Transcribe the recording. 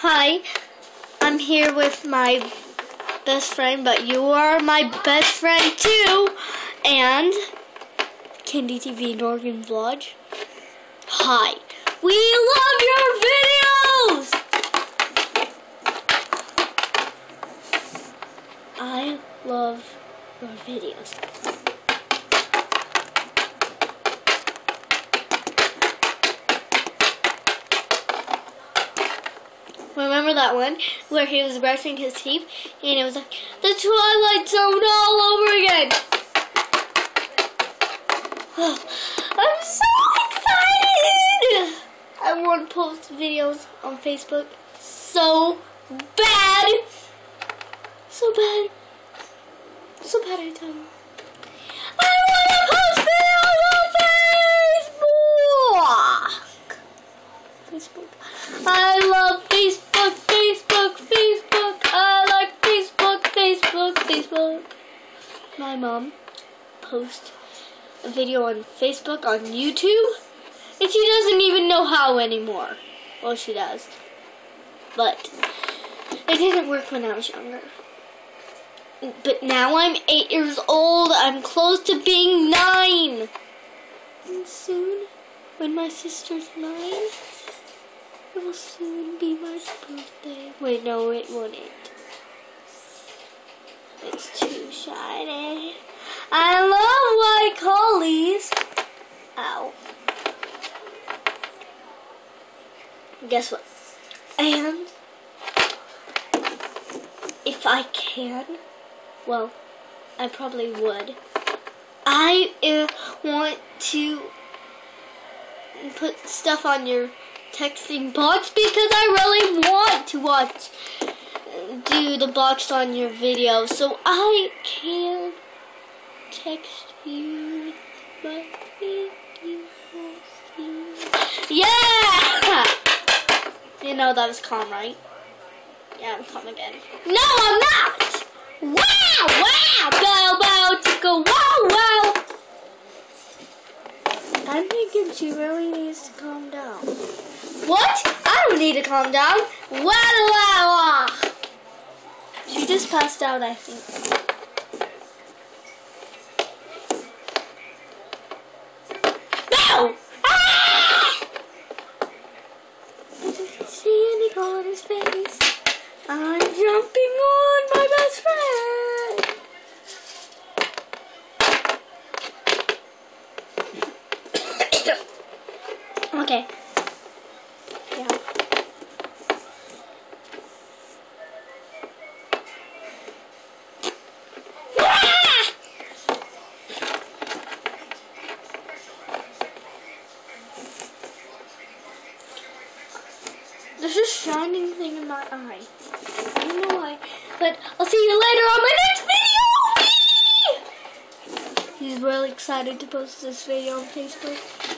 Hi, I'm here with my best friend, but you are my best friend too, and Candy TV Norgan Vlog. Hi, we love your videos! I love your videos. Remember that one where he was brushing his teeth and it was like the Twilight Zone all over again. I'm so excited! I want to post videos on Facebook so bad. So bad. So bad I you. I want to post videos on Facebook. Facebook. I love Facebook. Facebook. My mom posts a video on Facebook, on YouTube, and she doesn't even know how anymore. Well, she does. But it didn't work when I was younger. But now I'm eight years old. I'm close to being nine. And soon, when my sister's nine, it will soon be my birthday. Wait, no, it won't. It's too shiny. I love white collies. Ow. Guess what? And if I can, well, I probably would. I uh, want to put stuff on your texting box because I really want to watch do the box on your video so I can text you my Yeah! You know that was calm, right? Yeah, I'm calm again. No, I'm not! Wow! Wow! Bow, bow, wow, wow! I'm thinking she really needs to calm down. What? I don't need to calm down. Wow, wow, wow. She just passed out, I think. No! Ah! See any on his face. I'm jumping on my best friend. okay. There's a shining thing in my eye. I don't know why, but I'll see you later on my next video! He's really excited to post this video on Facebook.